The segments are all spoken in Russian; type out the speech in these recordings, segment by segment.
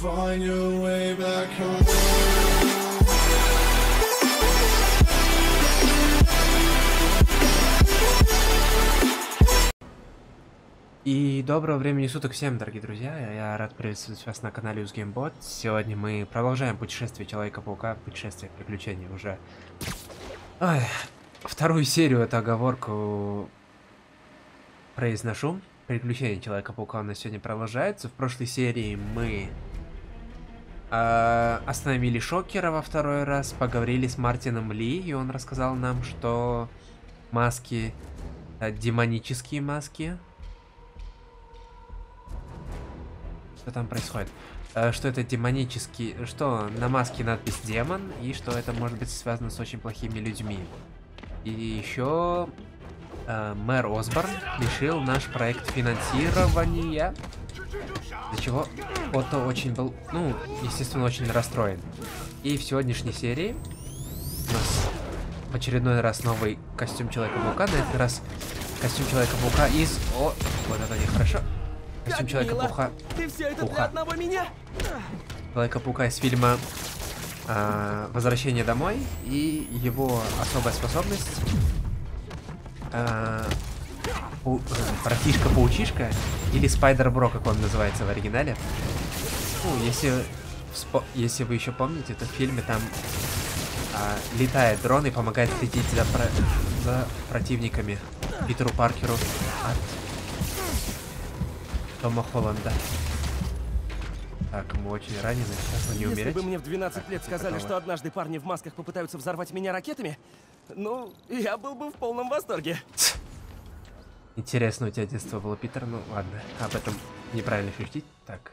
find your way back home. И доброго времени суток всем, дорогие друзья. Я рад приветствовать вас на канале UseGameBot. Сегодня мы продолжаем путешествие Человека-паука, путешествие приключений уже. Ой, вторую серию эту оговорку произношу. Приключения Человека-паука у нас сегодня продолжается. В прошлой серии мы э, остановили Шокера во второй раз, поговорили с Мартином Ли, и он рассказал нам, что маски, э, демонические маски, Что там происходит? Э, Что это демонический... Что на маске надпись демон, и что это может быть связано с очень плохими людьми. И еще э, мэр Осборн лишил наш проект финансирования. Для чего Отто очень был, ну, естественно, очень расстроен. И в сегодняшней серии у нас в очередной раз новый костюм Человека-паука. На этот раз костюм Человека-паука из... О, вот это нехорошо. Костюм. Человека-паука Ты все это Паука. для одного меня? Человека-паука из фильма а, «Возвращение домой» и его особая способность а, пау- э, братишка-паучишка или Спайдер-Бро, как он называется в оригинале. Ну, если, вспо- если вы еще помните, то в фильме там а, летает дрон и помогает следить за, про- за противниками Питеру Паркеру от Тома Холланда. Так, мы очень ранены, сейчас мы не Если умереть. бы мне в 12 лет сказали, что однажды парни в масках попытаются взорвать меня ракетами, ну, я был бы в полном восторге. Интересно, у тебя детство было, Питер. Ну ладно, об этом неправильно шутить. Так.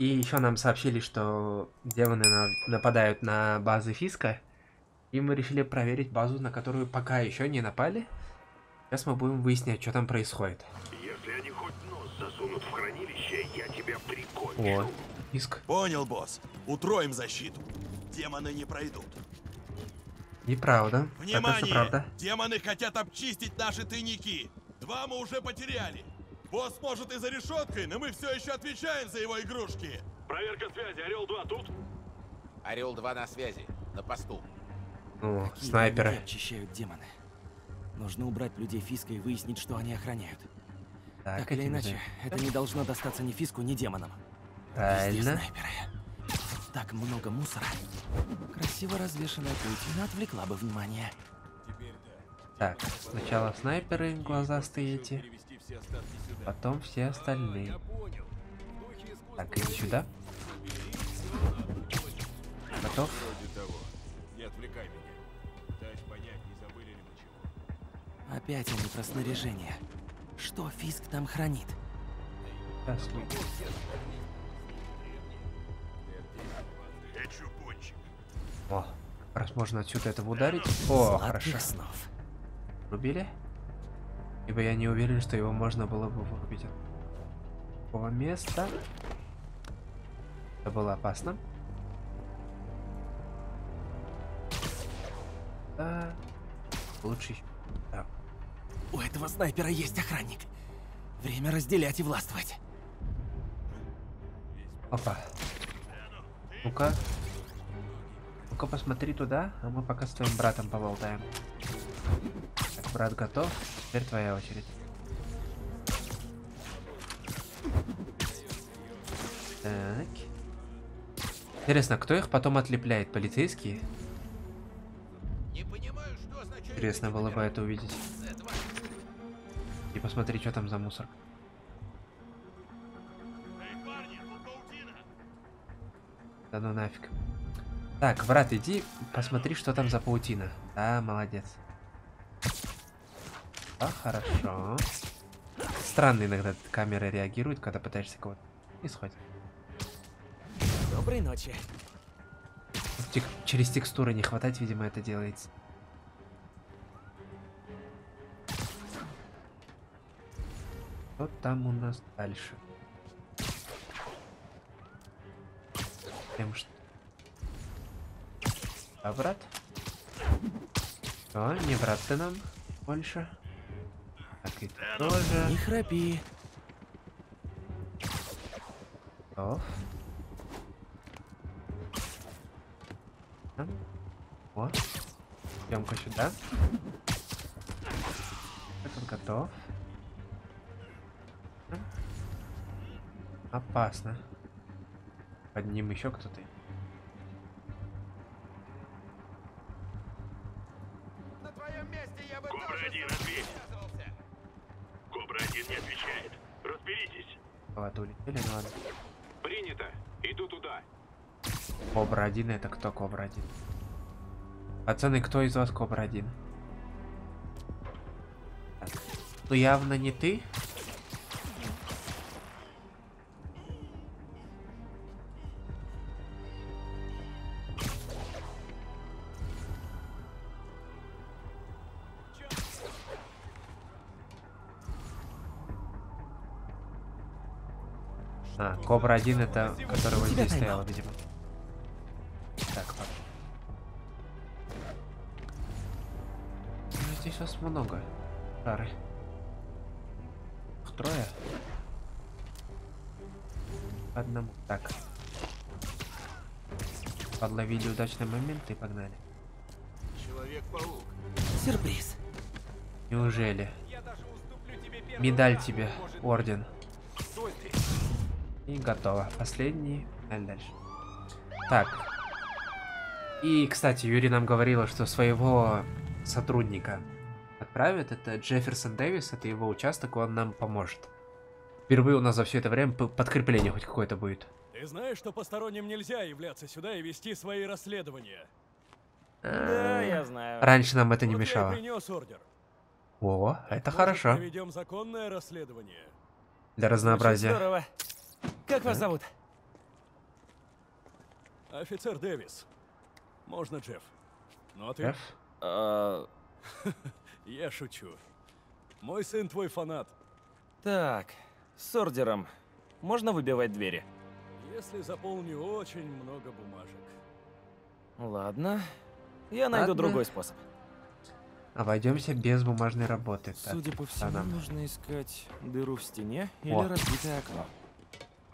И еще нам сообщили, что демоны на- нападают на базы Фиска. И мы решили проверить базу, на которую пока еще не напали. Сейчас мы будем выяснять, что там происходит. Если они хоть нос засунут в хранилище, я тебя прикончу. О, Фиск. Понял, босс. Утроим защиту. Демоны не пройдут. Неправда. Это все Внимание! правда. Демоны хотят обчистить наши тайники. Два мы уже потеряли. Босс может и за решеткой, но мы все еще отвечаем за его игрушки. Проверка связи. Орел-2 тут? Орел 2 на связи, на посту. О, снайперы. очищают демоны. Нужно убрать людей Фиска и выяснить, что они охраняют. Так, Так или иначе, это не должно достаться ни Фиску, ни демонам. Правильно. снайперы. Так много мусора. Красиво развешенная паутина отвлекла бы внимание. Так, сначала снайперы глазастые эти. Потом все остальные. Так, иди сюда. Готов? Опять они про снаряжение. Что Фиск там хранит? Сейчас мы-. О, раз можно отсюда этого ударить. О, Сладких хорошо. снов. Рубили? Ибо я не уверен, что его можно было бы вырубить от такого места. Это было опасно. Да. Лучше. Так. У этого снайпера есть охранник. Время разделять и властвовать. Опа. Ну-ка. Ну-ка посмотри туда, а мы пока с твоим братом поболтаем. Брат готов. Теперь твоя очередь. Так. Интересно, кто их потом отлепляет? Полицейские? Понимаю. Интересно было бы это увидеть. И посмотри, что там за мусор. Да ну нафиг. Так, брат, иди посмотри, что там за паутина. Да, молодец. А, хорошо. Странно иногда камера реагирует, когда пытаешься кого-то. И сходит. Доброй ночи. Тек- через текстуры не хватать, видимо, это делается. Что там у нас дальше? Тем что... А брат? О, не брат ты нам больше. Слушай, тоже. Не храпи. Оф. О. Идем-ка сюда. Этот готов. Опасно. Под ним еще кто-то. Один это кто кобра один Пацаны, кто из вас кобра один Ну явно не ты. А, Кобра один это, который вот здесь стоял, видимо. Здесь вас много. Шары. Их трое. Одному. Так. Подловили удачный момент и погнали. Человек-паук. Сюрприз. Неужели? Медаль тебе, может орден. И готово. Последний. Далее дальше. Так. И, кстати, Юрий нам говорила, что своего сотрудника отправит. Это Джефферсон Дэвис, это его участок, он нам поможет. Впервые у нас за все это время подкрепление хоть какое-то будет. Ты знаешь, что посторонним нельзя являться сюда и вести свои расследования? Да, я знаю. Раньше нам это не мешало. принес ордер. О, это хорошо. Проведем законное расследование. Для разнообразия. Здорово. Как вас зовут? Офицер Дэвис. Можно, Джефф. Ну а ты? Шеф? А, Я шучу. Мой сын твой фанат. так, с ордером. Можно выбивать двери? Если заполню очень много бумажек. Ладно. Я найду Ладно. другой способ. Обойдемся без бумажной работы. Так, Судя по всему, нам. нужно искать дыру в стене или О. разбитое окно.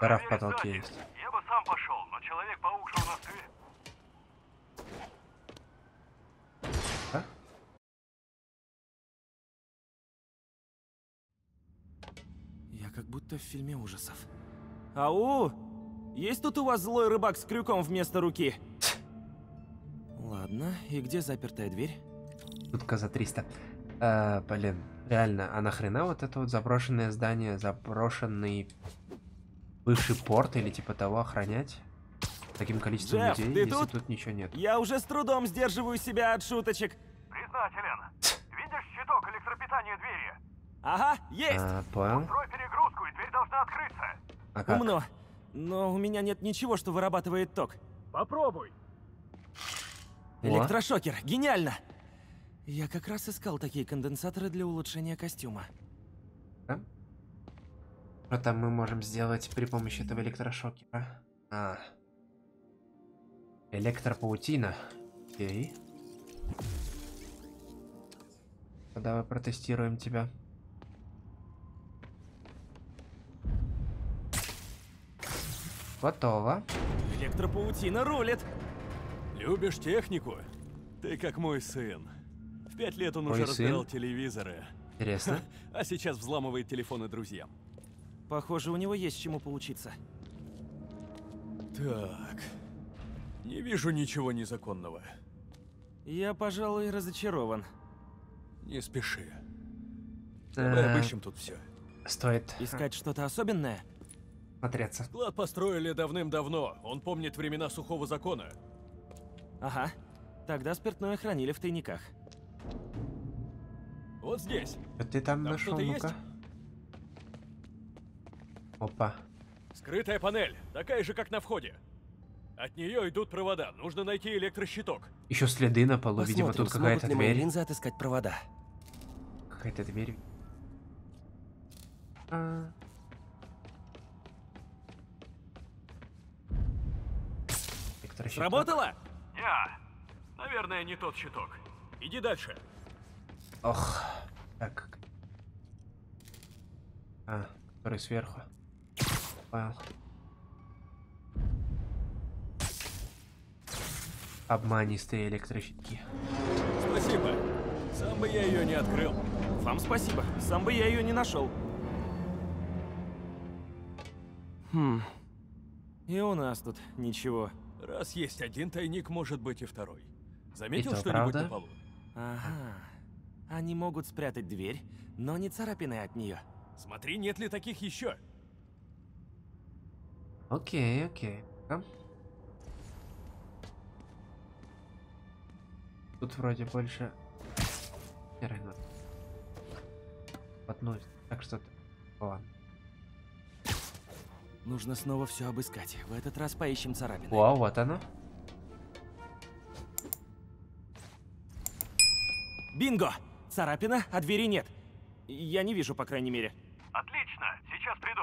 Дыра в потолке есть. Я бы сам пошел, но Человек-паук же у нас ты. Я как будто в фильме ужасов. Ау! Есть тут у вас злой рыбак с крюком вместо руки? Ладно, и где запертая дверь? Шутка за 300. А, блин, реально, а нахрена вот это вот заброшенное здание, заброшенный бывший порт или типа того охранять? Таким количеством Джефф, людей, ты если тут? тут ничего нет. Я уже с трудом сдерживаю себя от шуточек. Признателен. Видишь щиток электропитания двери? Ага, есть! А, понял. Строй перегрузку, должна открыться. А как? Умно. Но у меня нет ничего, что вырабатывает ток. Попробуй. О, Электрошокер, гениально! Я как раз искал такие конденсаторы для улучшения костюма. Что там мы можем сделать при помощи этого электрошокера? А. Электропаутина. Окей. Давай протестируем тебя. Готово. Электропаутина рулит! Любишь технику? Ты как мой сын. В пять лет он Мой уже сын? разбирал телевизоры, Интересно. а сейчас взламывает телефоны друзьям. Похоже, у него есть чему поучиться. Так. Не вижу ничего незаконного. Я, пожалуй, разочарован. Не спеши. Давай Э, обыщем тут все. Стоит Искать что-то особенное? Смотреться. Склад построили давным-давно. Он помнит времена сухого закона. Ага. Тогда спиртное хранили в тайниках. Вот здесь. Что ты там Там нашел? Ну-ка. Опа. Скрытая панель, такая же, как на входе. От нее идут провода. Нужно найти электрощиток. Еще следы на полу. Видимо, Посмотрим, тут смогут какая-то дверь. линзы отыскать провода. Какая-то дверь. А. Электрощиток. Сработало? Я. Наверное, не тот щиток. Иди дальше. Ох. Так. А, который сверху. Понял. Обманистые электрощитки. Спасибо. Сам бы я ее не открыл. Вам спасибо. Сам бы я ее не нашел. Хм. И у нас тут ничего. Раз есть один тайник, может быть и второй. Заметил что-нибудь на полу? Ага. Они могут спрятать дверь, но не царапины от нее. Смотри, нет ли таких еще. Окей, окей. А? Тут вроде больше... Не равно. Одну, так что-то... Ладно. Нужно снова все обыскать. В этот раз поищем царапины. Вау, вот оно. Бинго! Царапина, а двери нет. Я не вижу, по крайней мере. Отлично, сейчас приду.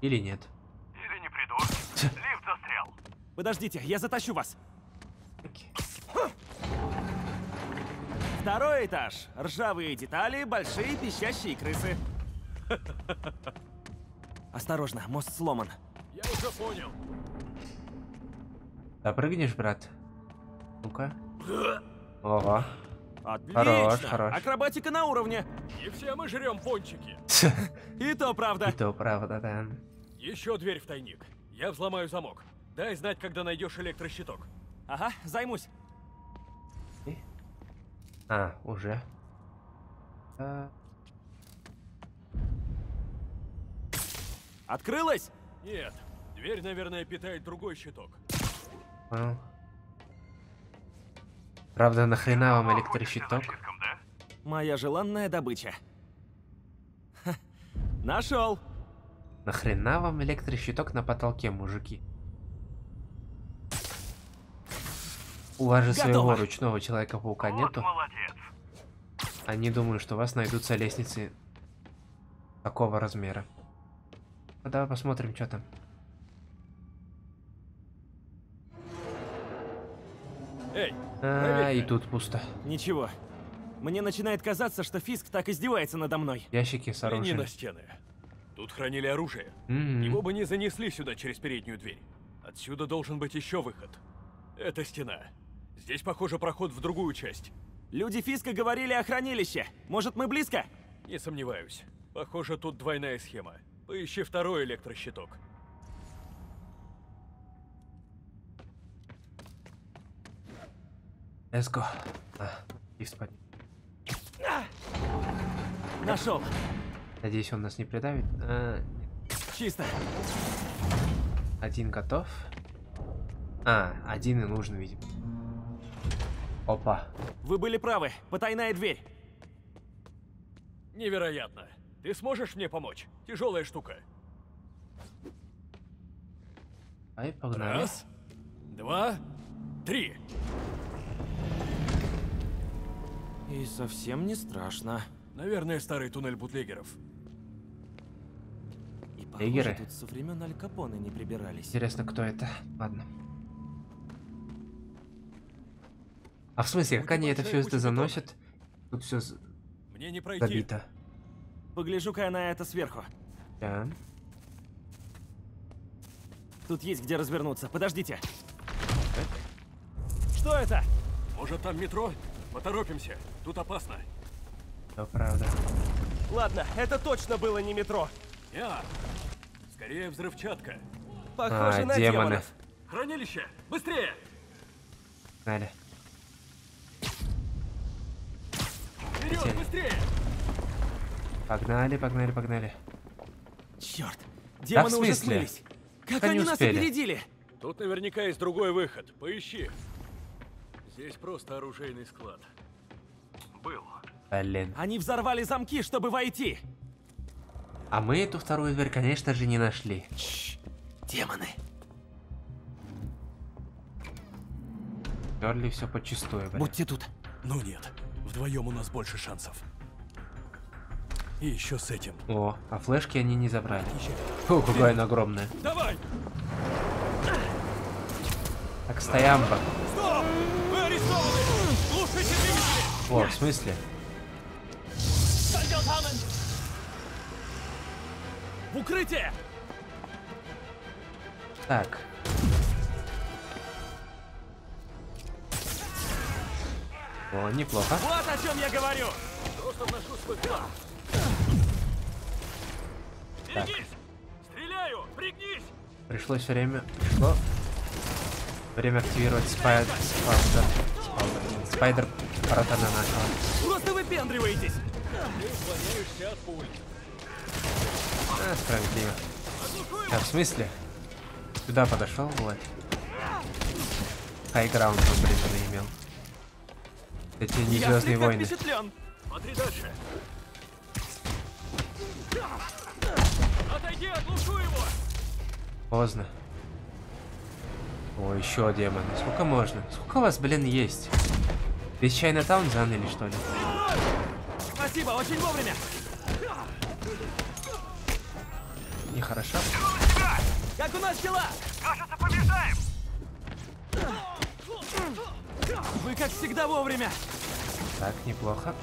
Или нет. Или не приду. Лифт застрял. Подождите, я затащу вас. Второй этаж. Ржавые детали, большие пищащие крысы. Осторожно, мост сломан. Я уже понял. Допрыгнешь, брат? Ну-ка. Ого. Отлично! Хорош, хорош. Акробатика на уровне. И все мы жрем пончики. И то правда. И то правда, да. Еще дверь в тайник. Я взломаю замок. Дай знать, когда найдешь электрощиток. Ага, займусь. А, уже. А, Открылась? Нет, дверь, наверное, питает другой щиток. понял. Правда, нахрена вам электрощиток? Моя желанная добыча. Ха, Нашел. Нахрена вам электрощиток на потолке, мужики? У вас же своего Готово. ручного человека-паука Вот нету. молодец. Они думают, что у вас найдутся лестницы такого размера. Ну, давай посмотрим, что там. Эй, А, и тут пусто. Ничего. Мне начинает казаться, что Фиск так издевается надо мной. Ящики с оружием. на стены. Тут хранили оружие. Мгм. Его бы не занесли сюда через переднюю дверь. Отсюда должен быть еще выход. Это стена. Здесь, похоже, проход в другую часть. Люди Фиска говорили о хранилище. Может, мы близко? Не сомневаюсь. Похоже, тут двойная схема. Поищи второй электрощиток. Go. А, лифт подня- Нашел. Надеюсь, он нас не придавит. А, нет. Чисто. Один готов. А, один и нужен, видимо. Опа. Вы были правы. Потайная дверь. Невероятно. Ты сможешь мне помочь? Тяжелая штука. Ай, погнали. Раз, два, три. И совсем не страшно. Наверное, старый туннель бутлегеров. И похоже, тут со времен Аль Капоне не прибирались. Интересно, кто это? Ладно. А в смысле, как они это все куча заносят? Тут все Мне не пройти. забито. Погляжу-ка я на это сверху. Да. Тут есть где развернуться. Подождите. Что это? Может, там метро? Поторопимся. Тут опасно. Это правда. Ладно, это точно было не метро. Я. Скорее взрывчатка. Похоже А, на демоны. демонов. Хранилище! Быстрее! Погнали. Вперед, быстрее! Погнали, погнали, погнали. Черт, демоны уже смысле? смылись. Как Они они нас опередили? Тут наверняка есть другой выход. Поищи. Здесь просто оружейный склад. Был. Блин. Они взорвали замки, чтобы войти. А мы эту вторую дверь, конечно же, не нашли. Демоны. Перли все почистую, блин. Будьте тут. Ну нет, вдвоем у нас больше шансов. И еще с этим. О, а флешки они не забрали. О, какая она огромная. Давай! Так, стоямба. Стоп! Вы арестованы! Слушайте двигатели! О, в смысле? В укрытие! Так. О, неплохо. Вот о чем я говорю! Доступ на шуску так. Стреляю! Пригнись! Пришлось время. Пришло. Время активировать спайдер. Спайдер. Спайдер. Спайдер протона нашего. Просто выпендриваетесь! Уклоняешься от пуль. А, справедливо. А, в смысле? Сюда подошел, вот. Хайграунд он, блин, имел. Эти не Звездные войны. Смотри дальше. Отойди, оглушу его! Поздно. О, еще демоны. Сколько можно? Сколько у вас, блин, есть? Весь Чайнатаун заняли, что ли? Спасибо, очень вовремя! Нехорошо. Как у нас дела? Кажется, побеждаем! Вы как всегда вовремя! Так, неплохо.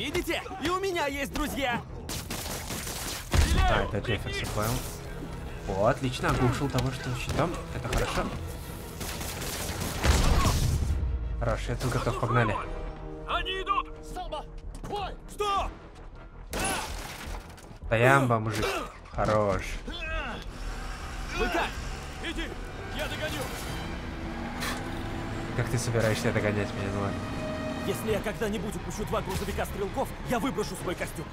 Видите? И у меня есть друзья! А, это Джефферсон, понял. О, отлично, оглушил того, что щитом. Это хорошо. Хорошо, я тут готов, погнали. Они идут! Что? Таямба, мужик. Хорош. Вы как? Иди! Я догоню! Как ты собираешься догонять меня, ну ладно. Если я когда-нибудь упущу два грузовика стрелков, я выброшу свой костюм.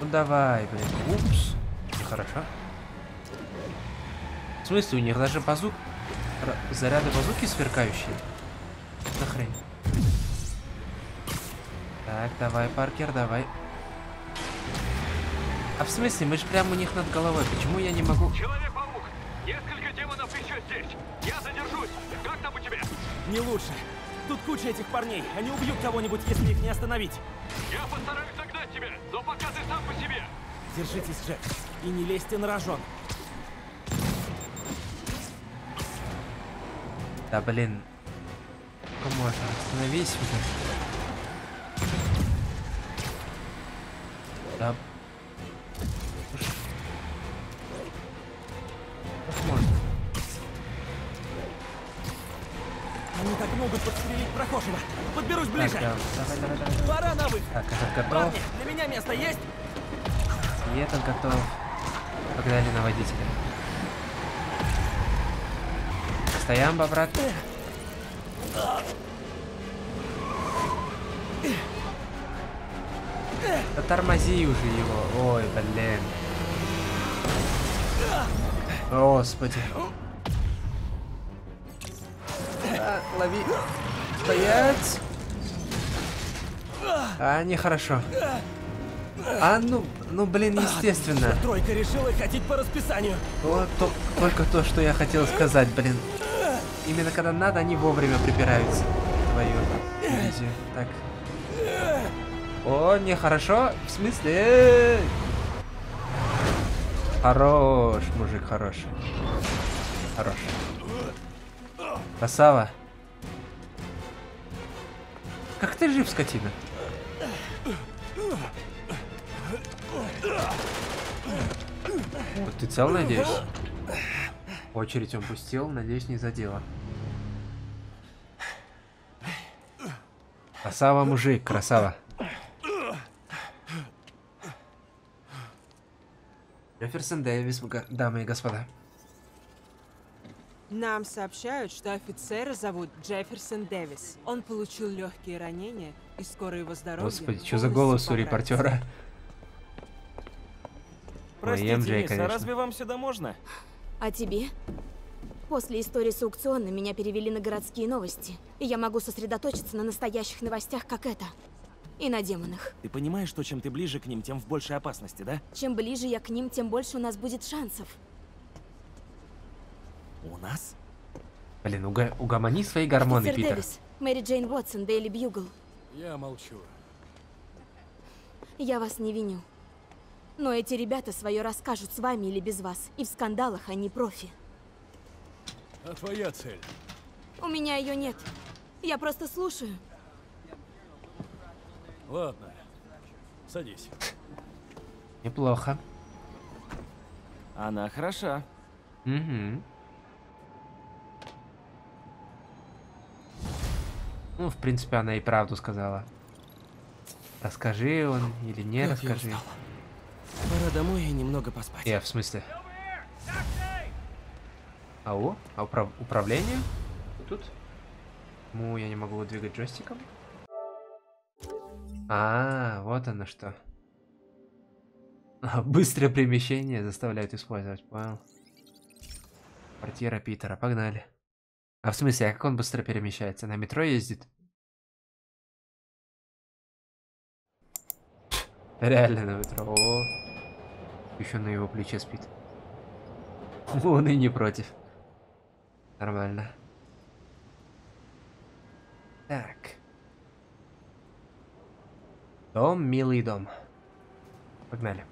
Ну давай, блин. Упс. Нехорошо. В смысле, у них даже базук... ра- Заряды базуки сверкающие? Нахрен. Так, давай, Паркер, давай. А в смысле, мы же прямо у них над головой. Почему я не могу... Человек-паук! Несколько Не лучше. Тут куча этих парней. Они убьют кого-нибудь, если их не остановить. Я постараюсь догнать тебя, но пока ты сам по себе! Держитесь, Джек. И не лезьте на рожон. Да блин. Как можно? Остановись уже. Да. Могут подстрелить прохожего. Подберусь ближе. Так, да. Давай, давай, давай. Пора на выход. Так, этот готов. Парни, для меня место есть? И этот готов. Погнали на водителя. Стоямба, брат. Да тормози уже его. Ой, блин. Господи. Лови. Стоять. А, нехорошо. А, ну, ну, блин, естественно. Тройка решила ходить по расписанию. Вот то- только то, что я хотел сказать, блин. Именно когда надо, они вовремя припираются. Твою дивизию. Так. О, нехорошо. В смысле? Хорош, мужик, хорош. Хорош. Красава. Как ты жив, скотина? Вот ты цел, надеюсь? Очередь он пустил, надеюсь, не задело. Красава, мужик, красава. Джефферсон Дэвис, дамы и господа. Нам сообщают, что офицера зовут Джефферсон Дэвис. Он получил легкие ранения, и скоро его здоровье Господи, что за голос у репортера? Простите, MJ, мисс, а разве вам сюда можно? А тебе? После истории с аукционом меня перевели на городские новости, и я могу сосредоточиться на настоящих новостях, как это. И на демонах. Ты понимаешь, что чем ты ближе к ним, тем в большей опасности, да? Чем ближе я к ним, тем больше у нас будет шансов. У нас? Блин, уга- угомони свои гормоны, Питер. Дэвис, Мэри Джейн Уотсон, Дейли Бьюгл. Я молчу. Я вас не виню. Но эти ребята свое расскажут с вами или без вас, и в скандалах они профи. А твоя цель? У меня ее нет. Я просто слушаю. Ладно. Садись. Неплохо. Она хороша. Угу. Ну, в принципе, она и правду сказала. Расскажи он или не Как я расскажи. Пора домой и немного поспать. Я в смысле? Ау? А управ- управление? Тут? Ну, я не могу двигать джойстиком. А, вот оно что. Быстрое перемещение заставляет использовать, понял? Квартира Питера, погнали. А в смысле, а как он быстро перемещается? На метро ездит? Реально на метро. О, еще на его плече спит. Он и не против. Нормально. Так. Дом, милый дом. Погнали.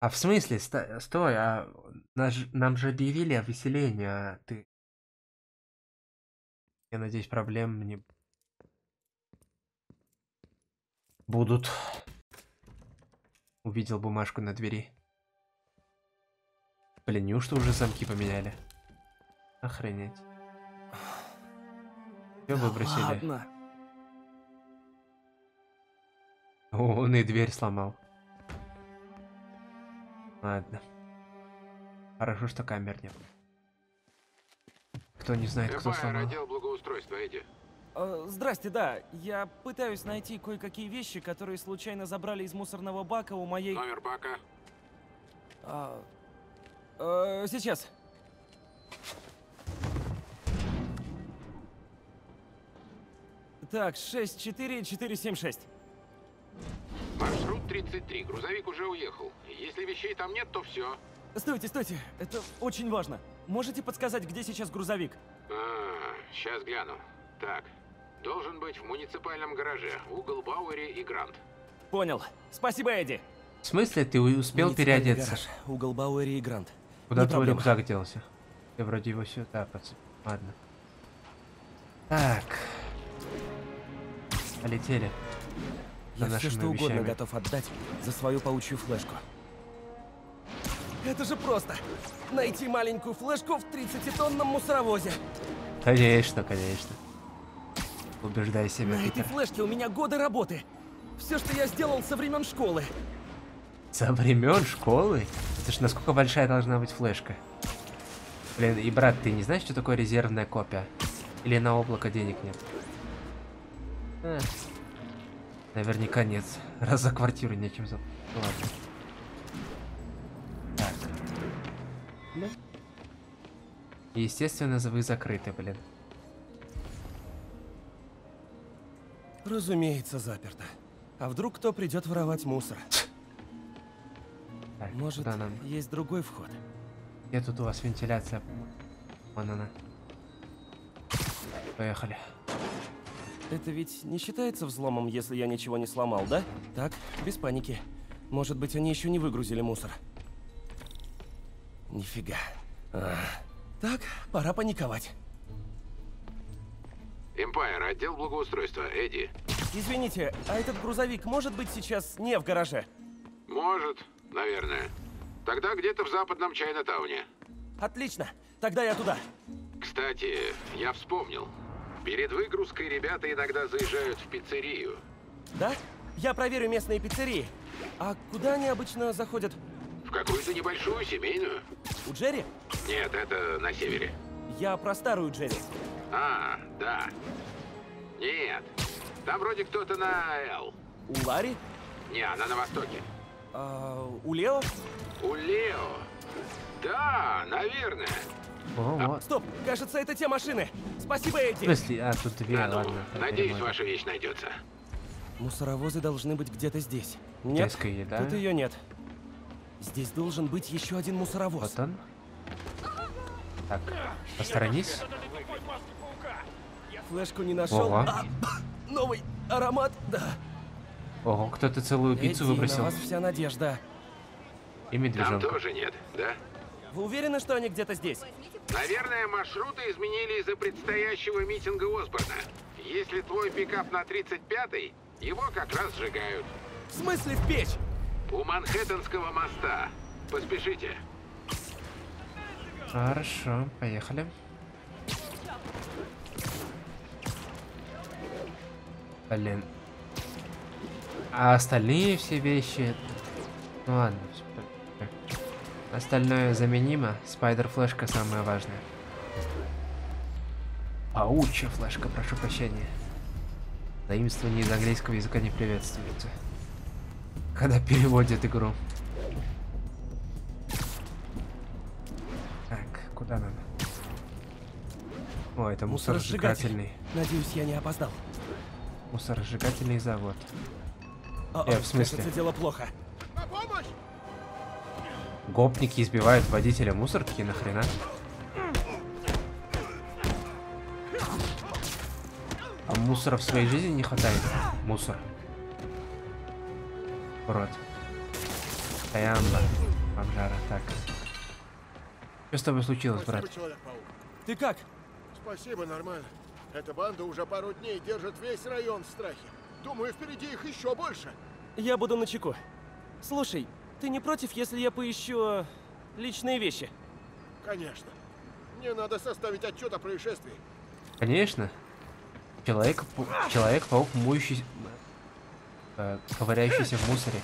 А в смысле? Ста- Стой, а нас ж- нам же объявили о выселении, а ты... Я надеюсь, проблем не... Будут. Увидел бумажку на двери. Блин, неужто уже замки поменяли? Охренеть. Все выбросили. Ладно. О, он и дверь сломал. Ладно. Хорошо, что камер нет. Кто не знает, кто сломал. отдел благоустройства, Эдди. Э, здрасте, да. Я пытаюсь найти кое-какие вещи, которые случайно забрали из мусорного бака у моей... Номер бака. А, э, сейчас. Так, 64476. Маршрут 33. Грузовик уже уехал. Если вещей там нет, то все. Стойте, стойте. Это очень важно. Можете подсказать, где сейчас грузовик? А, сейчас гляну. Так. Должен быть в муниципальном гараже. Угол Бауэри и Грант. Понял. Спасибо, Эдди. В смысле, ты успел переодеться? гараж, Угол Бауэри и Грант. Куда Не твой проблема. рюкзак делся? Ты вроде его сюда подцепил. Ладно. Так. Полетели. Я все что угодно вещами. готов отдать за свою паучью флешку. Это же просто! Найти маленькую флешку в 30-тонном мусоровозе. Конечно, конечно. Убеждай себя, На этой Питер. флешке у меня годы работы. Все, что я сделал со времен школы. Со времен школы? Это ж насколько большая должна быть флешка? Блин, и брат, ты не знаешь, что такое резервная копия? Или на облако денег нет? Э, наверняка нет. Раз за квартиру нечем за... Ну ладно. Так. Да. Естественно, вы закрыты, блин. Разумеется, заперто. А вдруг кто придет воровать мусор? Так, Может, нам? есть другой вход? Где тут у вас вентиляция? Вон она. Поехали. Это ведь не считается взломом, если я ничего не сломал, да? Так, без паники. Может быть, они еще не выгрузили мусор. Нифига. А. Так, пора паниковать. Эмпайр, отдел благоустройства. Эдди. Извините, а этот грузовик может быть сейчас не в гараже? Может, наверное. Тогда где-то в западном Чайна-тауне. Отлично, тогда я туда. Кстати, я вспомнил. Перед выгрузкой ребята иногда заезжают в пиццерию. Да? Я проверю местные пиццерии. А куда они обычно заходят? В какую-то небольшую семейную. У Джерри? Нет, это на севере. Я про старую Джерри. А, да. Нет. Там вроде кто-то на Л. У Ларри? Не, она на востоке. А, у Лео? У Лео. Да, наверное. О, вот. Стоп, кажется, это те машины. Спасибо, В Эдди. смысле? А, тут две, Да ну, ладно. надеюсь, ваша вещь найдется. Мусоровозы должны быть где-то здесь. Нет, Китайская еда. тут ее нет. Здесь должен быть еще один мусоровоз. Вот он. Так, посторонись. Флешку не нашел. Ого. А, новый аромат, да. Ого, кто-то целую пиццу Эдди, выбросил. на вас вся надежда. И Там медвежонка. тоже нет, да? Вы уверены, что они где-то здесь? Наверное, маршруты изменили из-за предстоящего митинга Осборна. Если твой пикап на 35-й, Его как раз сжигают. В смысле в печь? У Манхэттенского моста. Поспешите. Хорошо, поехали. Блин. А остальные все вещи... Ну ладно. всё, Остальное заменимо. Спайдер-флешка самое важное. Паучья флешка, прошу прощения. Заимствование из английского языка не приветствуется. Когда переводят игру. Так, куда надо? О, это мусоросжигательный. Надеюсь, я не опоздал. Мусоросжигательный завод. О, Э, в смысле? Кажется, дело плохо. Гопники избивают водителя мусорки, нахрена? А мусора в своей жизни не хватает? Мусор. Урод. Таямба. Бомжара, так. Что с тобой случилось, брат? Ты как? Спасибо, нормально. Эта банда уже пару дней держит весь район в страхе. Думаю, впереди их еще больше. Я буду на чеку. Слушай, ты не против, если я поищу личные вещи? Конечно. Мне надо составить отчет о происшествии. Конечно. Человек, человек-паук, моющий, э, ковыряющийся в мусоре.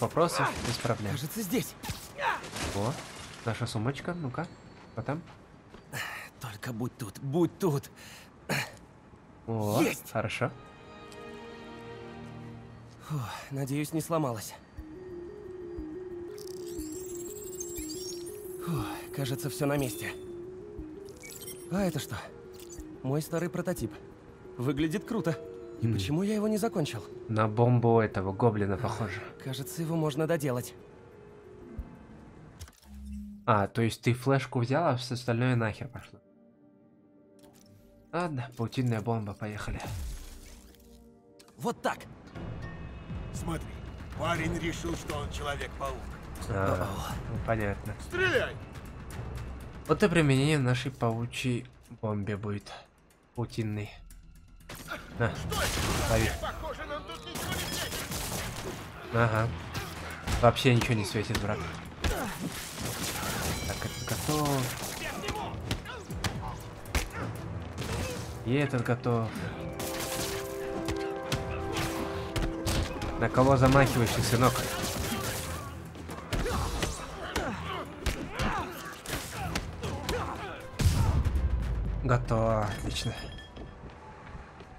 Вопросов без проблем. Кажется, здесь. О, наша сумочка, ну-ка, что там? Только будь тут, будь тут. О, Есть! хорошо. Фух, надеюсь, не сломалась. Фух, кажется, все на месте. А это что? Мой старый прототип. Выглядит круто. И М. почему я его не закончил? На бомбу этого гоблина похоже. Кажется, его можно доделать. А, то есть ты флешку взял, а все остальное нахер пошло. Ладно, паутинная бомба, поехали. Вот так. Смотри, парень решил, что он человек-паук. А, ну, понятно. Стреляй! Вот и применение нашей паучьей бомбе будет. Паутинный. На, лови. Похоже, нам тут ничего не светит. Ага. Вообще ничего не светит, брат. Так, этот готов. И этот готов. На кого замахиваешься, сынок? Готово, отлично.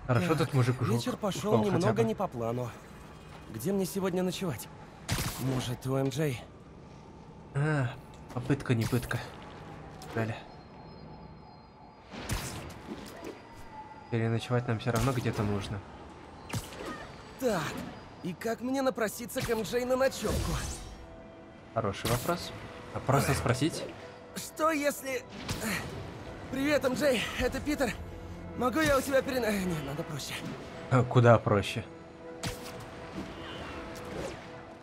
Хорошо, Так, тут мужик ушел. Вечер пошел ушел немного не по плану. Где мне сегодня ночевать? Может, у МД? А, попытка не пытка. Далее. Переночевать нам все равно где-то нужно. Так, и как мне напроситься к МД на ночевку? Хороший вопрос. А просто спросить? Что если... Привет, МД, это Питер. Могу я у тебя перена... э, Не, надо проще. А, Куда проще.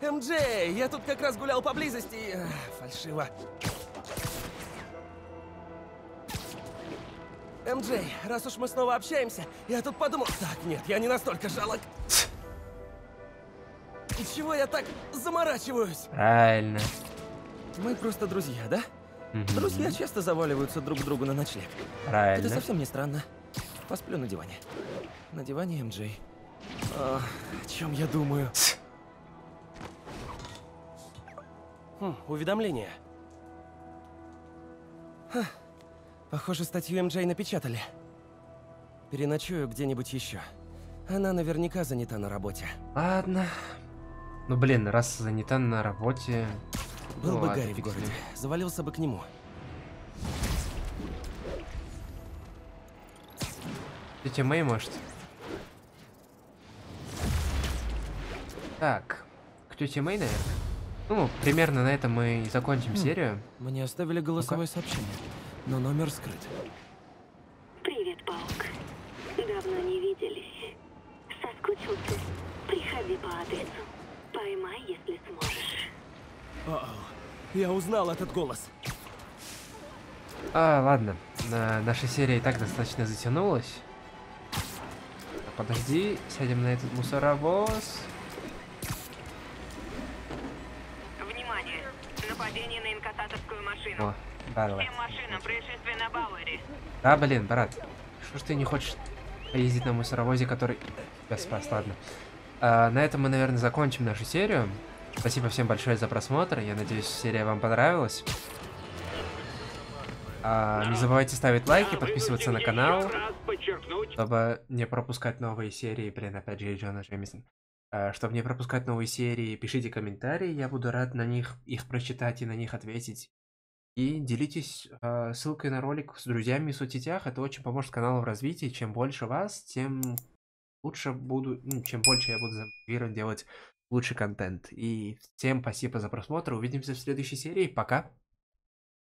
МД, я тут как раз гулял поблизости и... э, Фальшиво. МД, раз уж мы снова общаемся, я тут подумал... Так, нет, я не настолько жалок. И чего я так заморачиваюсь? Правильно. Мы просто друзья, да? Мгм. Друзья часто заваливаются друг к другу на ночлег. Это Правильно. совсем не странно. Посплю на диване. На диване МД. А, о чем я думаю? Хм, уведомление. Ха, Похоже, статью МД напечатали. Переночую где-нибудь еще. Она наверняка занята на работе. Ладно. Ну блин, раз занята на работе. Был ну бы ладно, Гарри в городе, завалился бы к нему. Тетя Мэй, может? Так, к тете Мэй, наверное. Ну, примерно на этом мы и закончим Хм. серию. Мне оставили голосовое сообщение, но номер скрыт. Привет, Паук. Давно не виделись. Соскучился. Приходи по адресу. Я узнал этот голос. А, ладно. На- наша серия и так достаточно затянулась. подожди, сядем на этот мусоровоз. Внимание! Нападение на инкассаторскую машину. О, давай. Всем машинам происшествие на Бауэре. Да, блин, брат. Что ж ты не хочешь поездить на мусоровозе, который тебя спас? Ладно. А, на этом мы, наверное, закончим нашу серию. Спасибо всем большое за просмотр. Я надеюсь, серия вам понравилась. А, не забывайте ставить лайки, подписываться на канал, чтобы не пропускать новые серии. Блин, опять же, Джона Джеймисон. А, чтобы не пропускать новые серии, пишите комментарии, я буду рад на них их прочитать и на них ответить. И делитесь э, ссылкой на ролик с друзьями в соцсетях. Это очень поможет каналу в развитии. Чем больше вас, тем лучше буду, ну, чем больше я буду замотивирован делать лучший контент. И всем спасибо за просмотр. Увидимся в следующей серии. Пока.